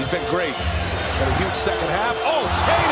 He's been great. Got a huge second half. Oh, Tatum!